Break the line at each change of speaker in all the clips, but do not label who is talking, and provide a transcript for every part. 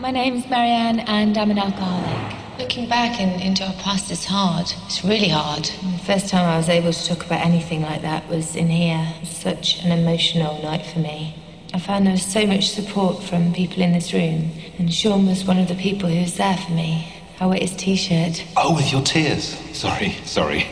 My name's Marianne and I'm an alcoholic.
Looking back in, into our past is hard. It's really hard.
The first time I was able to talk about anything like that was in here. Was such an emotional night for me. I found there was so much support from people in this room, and Sean was one of the people who was there for me. I wear his t-shirt.
Oh, with your tears. Sorry, sorry.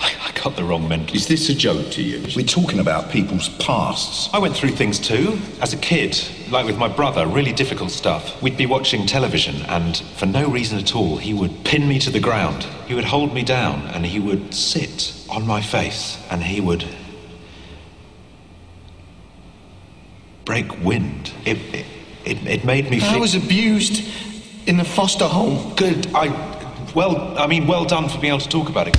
I, I got the wrong mental.
Is this a joke to you? We're talking about people's pasts.
I went through things too. As a kid, like with my brother, really difficult stuff. We'd be watching television, and for no reason at all, he would pin me to the ground. He would hold me down, and he would sit on my face, and he would break wind. It, it, it, it made me
I was abused in the foster home.
Good. I. Well, I mean, well done for being able to talk about it.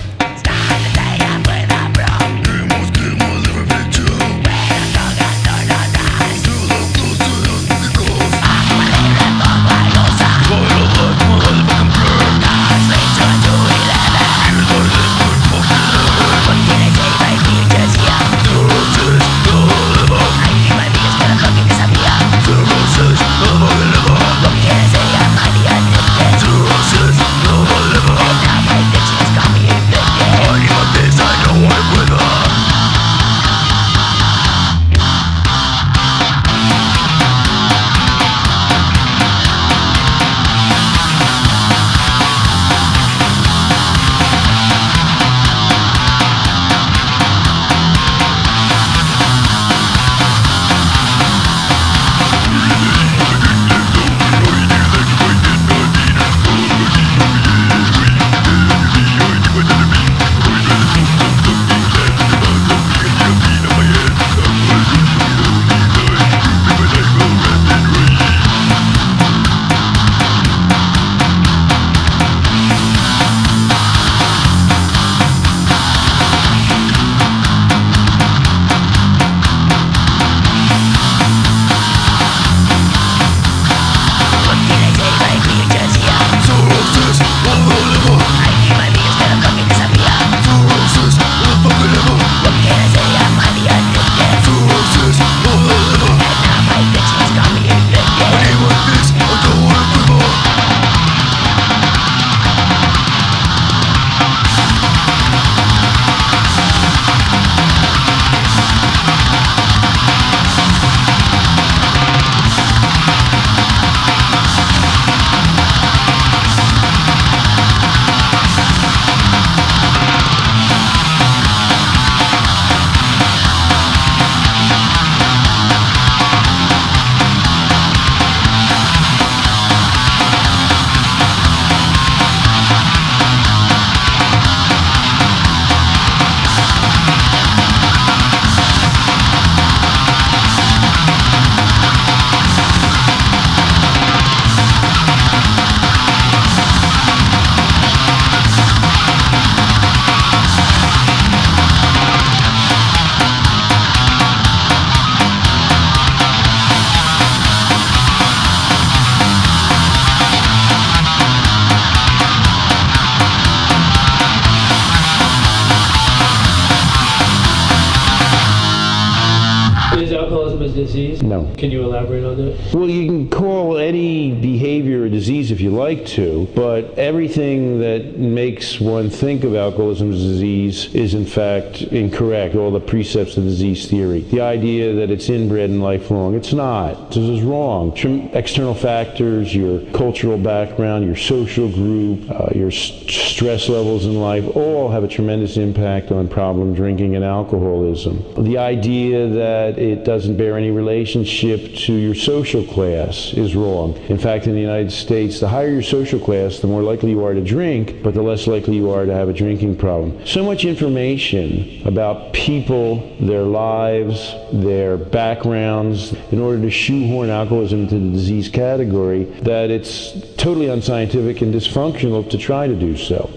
A disease?
No.
Can you elaborate on that?
Well, you can call any behavior a disease if you like to, but everything that makes one think of alcoholism as a disease is in fact incorrect. All the precepts of disease theory. The idea that it's inbred and lifelong, it's not. This is wrong. External factors, your cultural background, your social group, uh, your s- stress levels in life, all have a tremendous impact on problem drinking and alcoholism. The idea that it doesn't bear any relationship to your social class is wrong. In fact, in the United States, the higher your social class, the more likely you are to drink, but the less likely you are to have a drinking problem. So much information about people, their lives, their backgrounds, in order to shoehorn alcoholism into the disease category, that it's totally unscientific and dysfunctional to try to do so.